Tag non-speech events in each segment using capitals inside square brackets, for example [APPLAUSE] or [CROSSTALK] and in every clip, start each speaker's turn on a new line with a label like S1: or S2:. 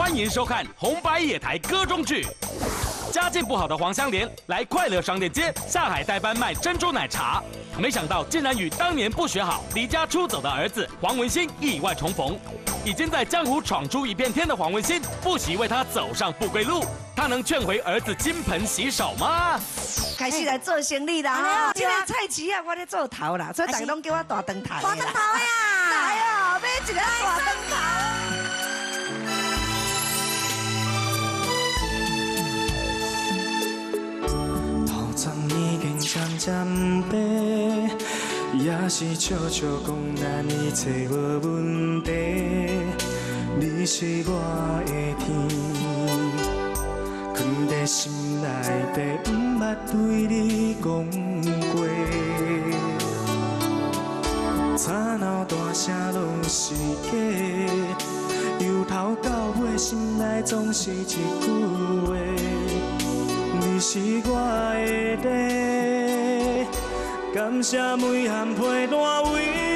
S1: 欢迎收看红白野台歌中剧。家境不好的黄香莲来快乐商店街下海代班卖珍珠奶茶，没想到竟然与当年不学好、离家出走的儿子黄文兴意外重逢。已经在江湖闯出一片天的黄文兴，不惜为他走上不归路。他能劝回儿子金盆洗手吗？
S2: 开始来做生意啦！哈，今天菜市啊，我咧做头啦，所以大家拢叫我大灯头。
S3: 大灯头呀！
S2: 来哦，买一个大灯
S4: 头。经渐渐白，也是笑笑讲咱一切无问题。你是我的天。藏在心内底，毋捌对你讲过。吵闹大声拢是假，由头到尾心内总是一句话。你是我的，感谢每项陪伴。为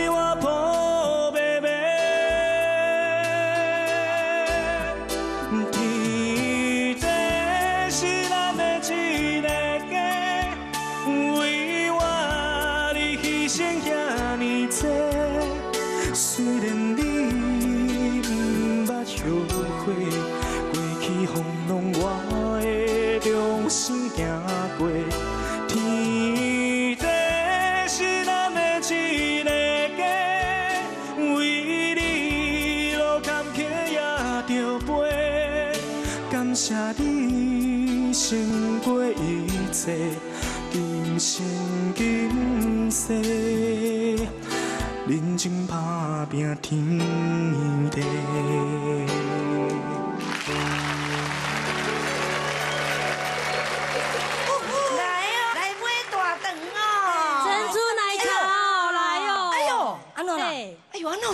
S4: 胜过一切今生今世，认真打拼天地。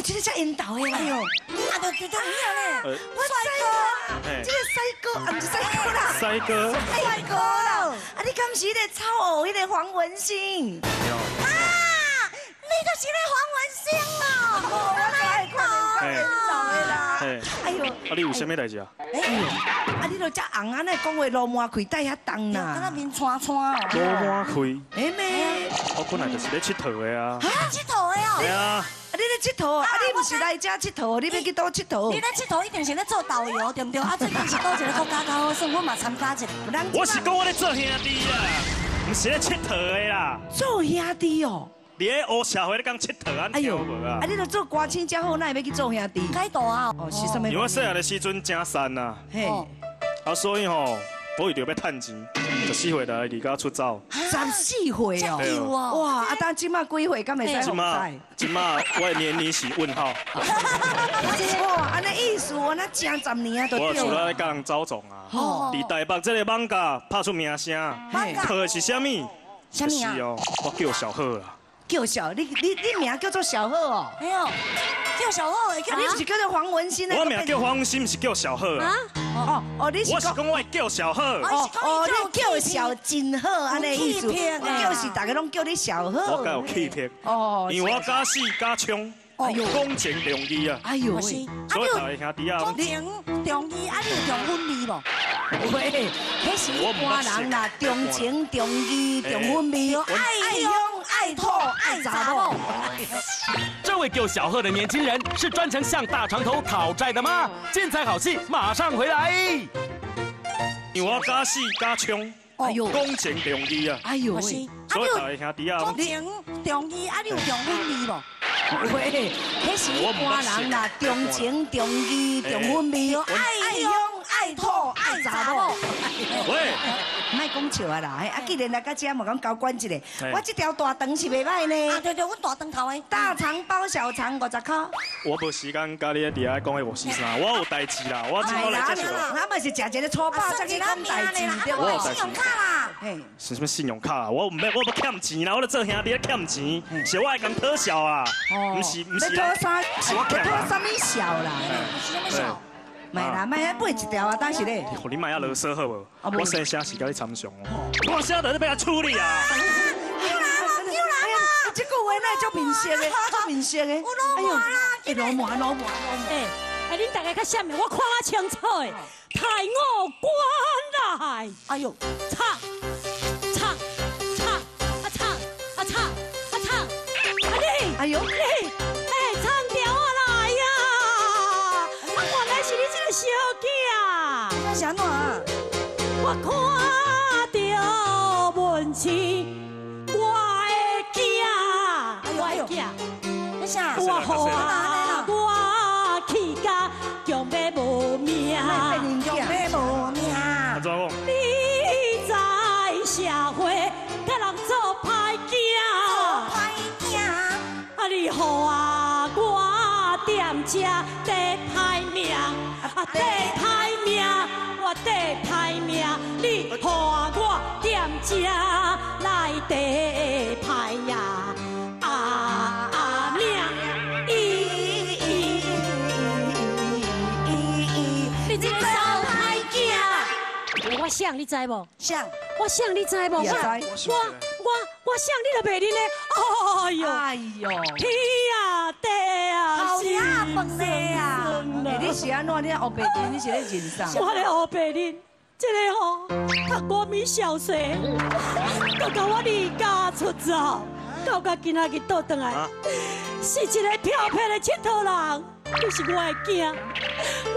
S2: 哎呦，安诺，今日才引导的，哎呦，
S3: 啊，都知道你了呢，
S2: 我帅哥，这个帅哥，啊，不是帅哥啦，
S4: 帅哥，
S2: 帅哥啦。啊！你敢是迄个超偶，迄个黄文兴？啊！
S3: 你就是那黄文兴哦！
S2: 我来看，很早的啦。
S4: 哎呦！啊！你有啥物代志啊？哎
S2: 呦！啊！你都遮红安尼讲话，罗马开带遐重啦。
S3: 敢那面穿穿哦。
S4: 罗马开。
S2: 哎妹！
S4: 我本来就是咧佚佗的啊。
S3: 啊！佚佗。
S4: 对啊。
S2: 啊！你咧佚佗，啊！你不是来遮佚佗，你要去倒佚佗？
S3: 你咧佚佗一定是咧做导游，对不对？啊！最近是倒一个国家高所以我嘛参加一个。
S4: 我是讲我咧做兄弟啊，不是咧佚佗的啦。
S2: 做兄弟哦。
S4: 你咧黑社会咧讲佚佗啊？哎呦，
S2: 啊！你都做歌星加好，那会要去做兄弟？
S3: 该大啊！
S2: 哦，是什么？
S4: 因为细汉的时阵真瘦呐。嘿。啊，所以吼。我为着要趁钱，十四岁来离家出走。
S2: 十四岁哦，哇！啊，当今麦几岁？敢会使
S4: 今麦，今麦我的年龄是问号。
S2: 哇，安尼意思，我那正十年啊都
S4: 我除了咧讲周总啊，伫台北这个网咖拍出名声，靠的是虾米？
S3: 虾米啊？
S4: 我叫小贺啦。
S2: 叫小，你你你名叫做小贺哦。
S3: 哎呦，叫小贺，
S2: 你不是叫做黄文新
S4: 我名叫黄文新，不是叫小贺啊。哦哦，你是我是讲我叫小贺。哦
S2: 哦，你叫小金贺安尼意思，就是大家拢叫你小贺。
S4: 我有气魄。哦，因为我家世家穷。哎呦，公情重义啊！哎呦喂，所以大位兄弟啊，
S3: 公情重义，啊，你有重婚礼不？
S2: 喂，那是一般人啦，重情重义重婚礼，爱兄爱。
S1: 这位叫小贺的年轻人是专程向大长头讨债的吗？精彩好戏马上回来。
S4: 哎呦，重义啊！哎呦，所以大位兄弟啊，
S3: 重义，啊，你有重婚礼不？[LAUGHS]
S2: 喂，那是一般人啦，重情重义重婚礼，爱兄爱托爱查某。讲笑啊啦！啊，既然来到这，莫讲交关一下。我这条大肠是袂歹呢。
S3: 啊，对对，我大肠头的。
S2: 大肠包小肠五十块。
S4: 我无时间甲你伫遐讲迄五四三，我有代志啦，我今我来接受。
S2: 他们是食一个粗饱，才去讲代志，对
S3: 不？信用卡啦。
S4: 是什么信用卡？我唔要，我不欠钱啦，我咧做兄弟咧欠钱，是我爱讲特效啊。
S2: 不是不是，拖啥？拖啥物笑啦？
S3: 是什么笑？
S2: 买啦卖啊，买一条啊，但是咧。
S4: 你卖遐啰嗦好无？我生虾是甲你参详哦。我写在你要处理啊。
S3: 又来了，又来了。
S2: 这个话那叫明显的，叫明显的。
S3: 哎呦，
S2: 哎，老麻老麻老麻。
S3: 哎，你恁大家较下面，我看啊清楚的，太我关来。哎呦，唱遮得歹命，啊得歹命，我第歹命，你予我踮遮来得歹呀。想你知无？
S2: 想，
S3: 我想你知无？我我我我想你都袂认的。哎呦，哎呦，天啊地啊，
S2: 好呀，笨的啊！你是安怎？你黑白人？你是咧认啥？
S3: 我咧黑白人，这个吼，读国民小学，都甲我离家出走，到甲今仔日倒转来，是一个漂泊的佚佗人，就是我的囝，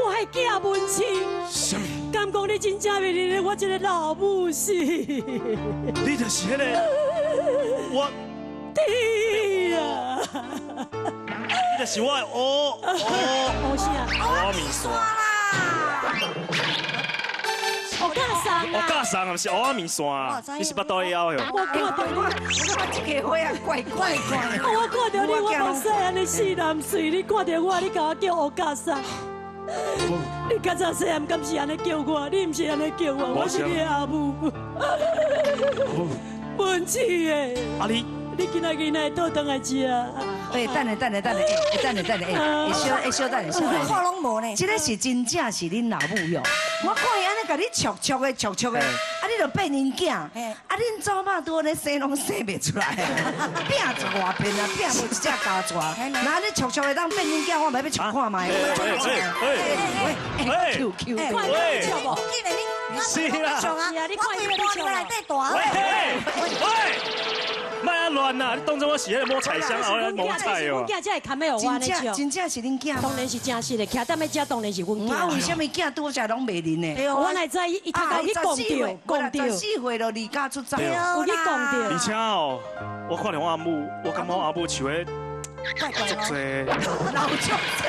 S3: 我的囝文清。敢讲你真正袂认得我这个老母是？你
S5: 就是迄个我。
S3: 对啊。
S5: 你就是我的哦
S3: 哦啥？
S5: 阿米线
S3: 啦。我加上
S5: 我加上啊，是阿米刷你是不倒腰哟？
S3: 我看到你，
S2: 我这个花啊，怪怪怪。
S3: 我看到你，我目屎安尼四男水，你看到我，你甲我叫我加上。你刚才细汉敢是安尼叫我？你毋是安尼叫我，我是你阿母。文气的，
S5: 阿你，
S3: 你今仔日来倒当来食？
S2: 哎，等下等下等下，哎，等下等下，哎，会小会小等下，
S3: 我拢无呢。
S2: 这个是真正是恁老母哟。我看伊安尼甲你撮撮的撮撮的，啊，你著变人囝，啊，恁祖妈都咧生拢生袂出来，[LAUGHS] 拼一外遍啊，拼无一只家抓，那你撮撮的当变人囝，我咪要撮看卖。喂
S5: 喂喂，Q
S3: Q，喂，
S5: 是啦，
S3: 你看伊在厝内底大。
S5: 乱呐！你当作我是迄个摸菜箱，后来摸菜
S3: 哦。我囝才会看要我
S2: 呢。真正是恁囝。
S3: 当然是真实的，徛踮咧遮当然是阮囝。
S2: 我为什么囝多只拢袂认呢？
S3: 我来知伊伊头家去讲掉，讲掉。
S2: 十四岁就离家出走，
S3: 有去讲掉。
S5: 而且哦，我看到我阿母，我感觉我阿母像个足济，
S2: 老足济。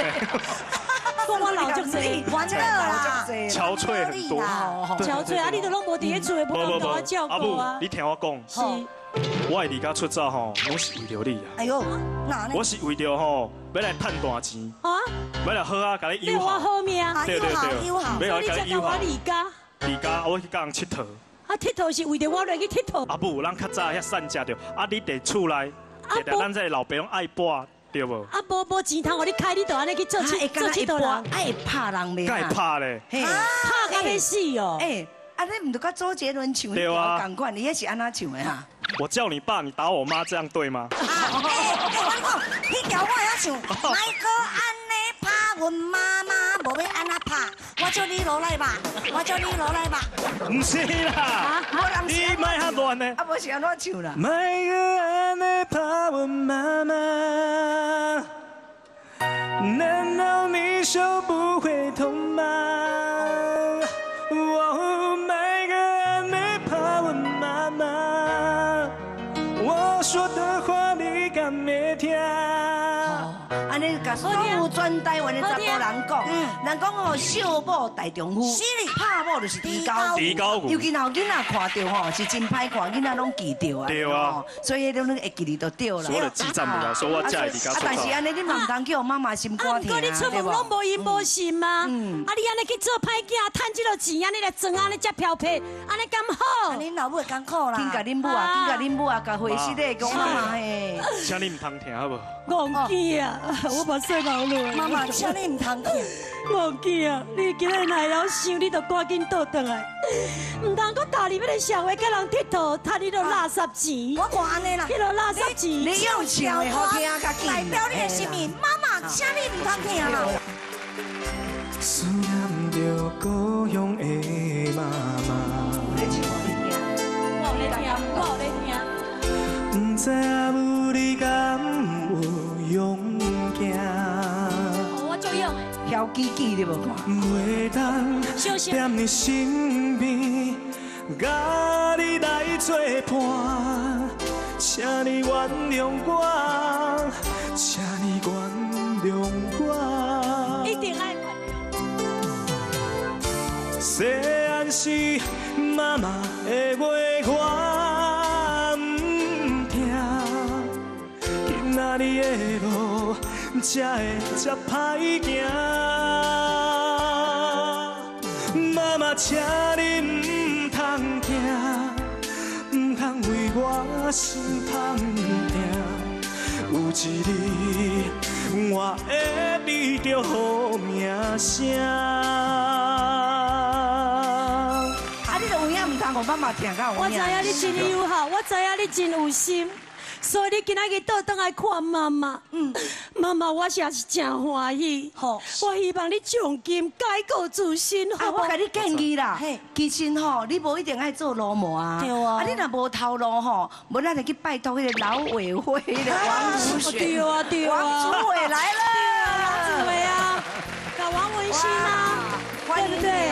S3: 说我老足济，玩乐啦，
S5: 憔悴很多。
S3: 憔悴啊！你都拢无伫咧厝，无人我照顾啊。
S5: 你听我讲。是。我会离家出走吼，我是为了你啊！哎呦，哪呢？我是为了吼，要来赚大钱啊！要来好啊，甲你友好。
S3: 好命啊！
S5: 对对对，
S3: 友好。要甲你友好。离家。
S5: 离家，我去甲人佚佗。
S3: 啊，佚佗是为着我来去佚佗。
S5: 啊不，咱较早遐散食着，啊你伫厝内，常常咱这老爸拢爱博，对无？
S3: 啊，无无钱通，互你开，你就安尼去做佚做佚佗人。
S2: 爱拍人咩？
S5: 该拍咧。
S3: 拍甲要死哦！
S2: 哎，啊你唔得甲周杰伦唱一条港款，你也是安那唱的哈？
S5: 我叫你爸，你打我妈，这样对吗？啊！
S2: 我讲，你叫我也唱，迈哥安尼拍阮妈妈，无要安那拍，我叫你落来吧，我叫你落来吧。
S5: 唔是啦，你卖遐乱呢？
S2: 啊，无是安怎唱啦？
S4: 迈哥安尼拍阮妈妈，难道你手不
S2: 全台湾的查甫人讲，哦，少某大丈夫，拍某就是低高，
S5: 低高
S2: 尤其老囡仔看到吼，是真歹看，囡仔拢记着啊。
S5: 对啊，
S2: 所以拢会记哩就对啦。
S5: 所有记账不了，说我家离家出走。
S2: 但是安尼你唔通叫妈妈心肝疼啊，
S3: 对你出门拢无依无信吗？啊，你安尼去做歹囝，趁这落钱，安尼来装安尼才漂皮，安尼咁好？
S2: 恁老母会艰苦啦。紧甲恁母啊，紧甲恁母啊，甲回息的讲妈妈嘿。
S5: 请你唔通听好不？
S3: 忘记啊，我把说老了。
S2: 妈妈，请你唔通听。[LAUGHS]
S3: 忘记啊，你今日来了想，你就赶紧倒转来。[LAUGHS] 唔通搁大你要来社会跟人佚佗，赚你落垃圾钱。
S2: 我讲安尼啦，
S3: 迄落垃圾钱。
S2: 你用笑好听，代表你的心意。妈妈，请你唔通听啦。
S4: 思念着故乡的妈妈。
S3: 我咧听，我咧
S4: 听。不知影母你
S2: 的，跳机机你无？
S4: 袂当踮你身边，甲你来作伴，请你原谅。我，请你原谅。我。
S3: 一定爱
S4: 原谅。细汉时妈妈的话我唔听，今仔日的路才会这歹行。妈，请你不通听，不通为我心痛定。有一日，我会立着好名声。
S3: 啊，你都有影，唔通我妈妈听到我。我知影你真友好，我知影你真有心。所以你今仔日倒转来看妈妈。嗯，妈妈，我也是真欢喜。好，我希望你从今改过自新。
S2: 啊，我给你建议啦，其实吼，你无一定爱做老模啊。对啊。啊，你若无头路吼，无咱就去拜托迄个老委会的王主
S3: 席。对啊，对啊。
S2: 王主委来了。
S3: 王主委啊，搞王文新啊，对不对？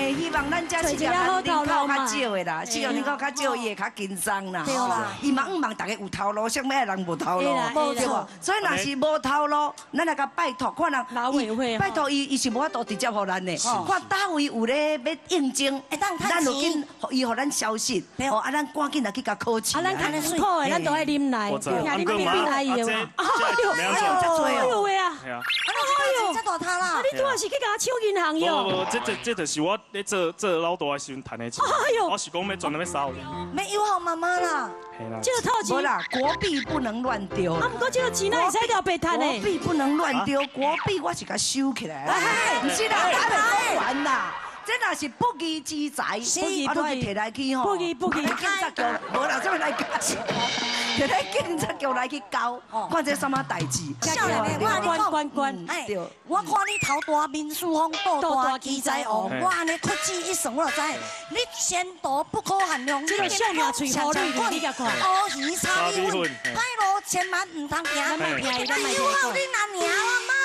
S2: 诶，希望咱家是人口较少的啦，是人口较少，伊会较紧张啦。对啦，伊嘛毋望大家有头路，什么人无头路，对无？所以若是无头路，咱来甲拜托，看人
S3: 老委会，
S2: 拜托伊，伊是无法度直接互咱的。看大位有咧要应征，咱就紧，伊互咱消息，哦，啊，咱赶紧来去甲考试。
S3: 啊，咱看得水好诶，咱都爱啉奶，
S5: 听你边边
S3: 来
S5: 有。
S3: 哎呦，哎呦，哎呦喂啊！
S2: 哎呦，这大他啦！
S3: 啊，你拄啊是去甲我抢银行哟？
S5: 无无，这这这就是我。咧做做老大的时阵谈的钱，我是讲要赚那么少。
S2: 没有好妈妈啦，
S3: 这个套钱
S2: 啦，国币不能乱丢。
S3: 啊，不过这个钱那会使掉白摊的。
S2: 国币不能乱丢，国币我是甲收起来。哎，不是啦，还没说完啦。这若是不义之财，我都系摕来去吼，
S3: 不义不义，
S2: 警察局 [LAUGHS] 无啦，这么来加钱，摕来警察局来去交，看这什么代志。
S3: 少年的，我关关关，哎，
S2: 我看你头大面书风，多大奇才哦，我安尼屈指一算，我就知，你前途不可限量。
S3: 这个小命嘴好绿绿，你甲看。
S2: 乌鱼炒米粉，歹路千万唔通行，
S3: 卖听伊，
S2: 卖听好，你那娘啊
S3: 冇？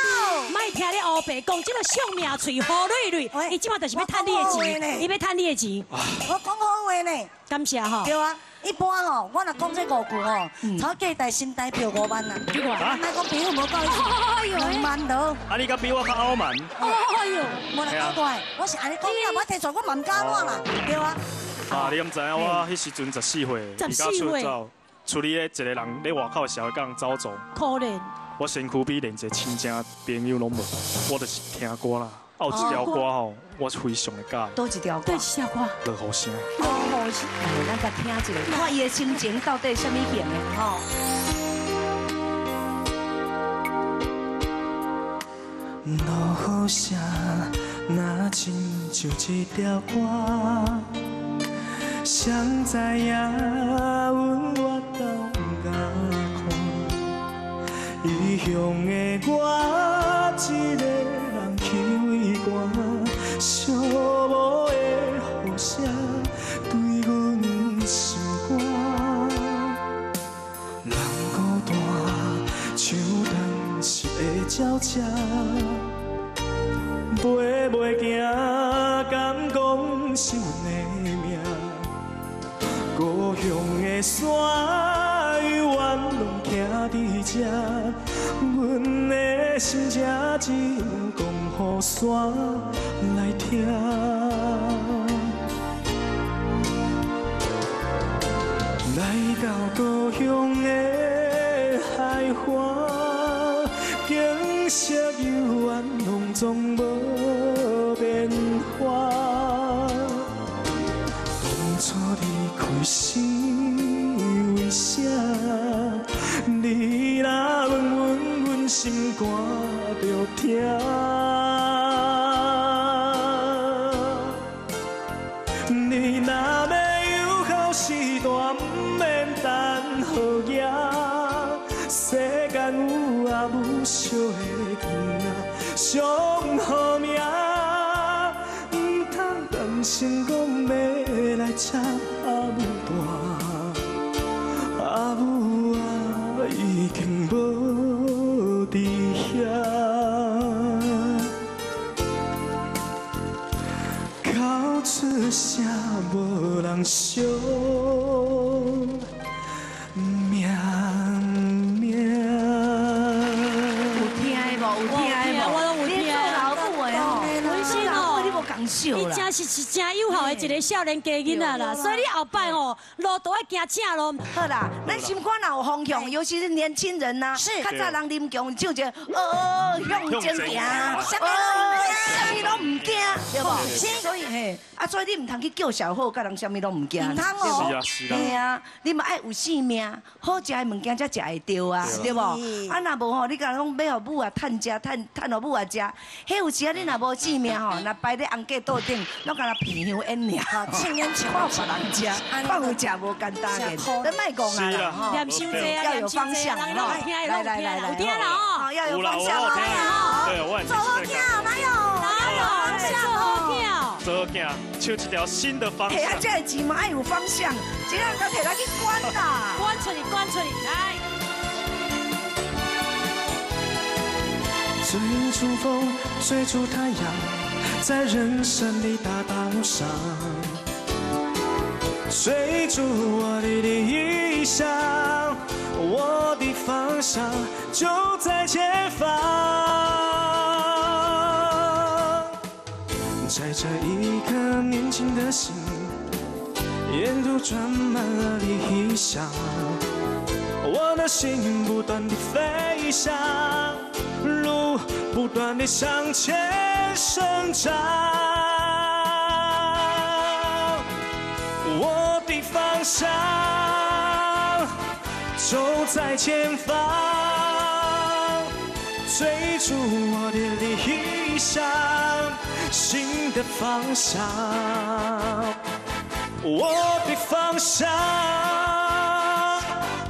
S3: 卖听你乌白讲，即个小命嘴好累累，伊即马就是要。赚你的钱，伊要赚你的钱。
S2: 我讲好话呢，
S3: 感谢哈。
S2: 对啊，一般吼，我若讲这五句吼，炒价台新台票五万啊。
S3: 几万？
S2: 那个比我无够意思，两万多。
S5: 啊，你个比我较傲慢。
S3: 哎呦，
S2: 我来交代，我是安尼讲，你若要提出，我蛮敢我啦，对啊。
S5: 啊，你毋知影我迄时阵十四岁，
S3: 离家出走，
S5: 处理咧一个人咧外口的社会讲走走。
S3: 可怜。
S5: 我身躯比连一个亲戚朋友拢无，我就是听歌啦。哦，一条歌吼，我非常的喜
S2: 多一条歌，
S3: 对，一条歌。
S5: 落雨声。
S3: 落雨声，
S2: 哎，咱再听一下，看伊的心情到底什么型的吼。
S4: 落雨声，那亲像一条歌，谁知影看，异乡的我一个。寂寞的雨声对阮心肝，人孤单像当时的鸟只，飞袂行，敢讲是阮的命。故乡的山永远拢徛伫遮，的心才真讲雨山。来听，来到故乡的海岸，景色悠远，拢总无要来接阿母大，
S3: 一个少年家囡仔啦，所以你后摆哦，路都要行正路。
S2: 好啦，咱心肝若有方向，尤其是年轻人呐，是。较早人啉强，就觉哦向前行，什么都唔惊，对不？所以嘿，啊，所以你唔通去叫小号，甲人啥物都唔惊，唔通
S5: 哦。
S2: 对啊，你嘛爱有性命，好食的物件才食会着啊，对不？啊，若无吼，你甲讲买互母啊，趁食，趁趁互母啊食，迄有时啊，你若无性命吼，若摆咧红架。桌顶，拢甲人皮香烟尔，青烟青我别人食，[LAUGHS] 放有食无简单的，你卖讲啊，
S3: 哈，
S2: 要有方向，来来来来，
S3: 有听了哦，
S2: 要有方向
S5: 哦，对，我
S2: 走好跳，哪有
S3: 哪有，走好跳，
S5: 走好跳，求一条新的方向。
S2: 哎，这钱嘛爱有方向，这样才摕来去管啦，
S3: 管出去，管出去，来。
S4: 追逐风，追逐太阳。在人生的大道上，追逐我的理想，我的方向就在前方。在这一颗年轻的心，沿途装满了理想，我的心不断的飞翔，路不断的向前。生长，我的方向就在前方，追逐我的理想，新的方向，我的方向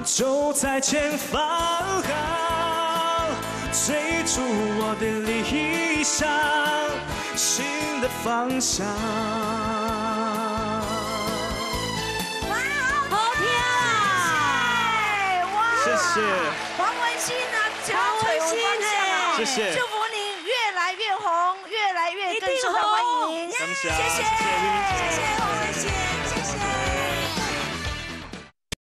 S4: 就在前方。追逐我的理想，新的方向。
S3: 哇，好听
S2: 啊！哇，
S5: 谢谢。
S2: 黄文新啊，
S3: 黄文新
S2: 哎，
S5: 谢谢。
S2: 祝福你越来越红，越来越更受到欢迎。
S5: 谢谢，
S2: 谢谢，
S3: 谢谢黄文新。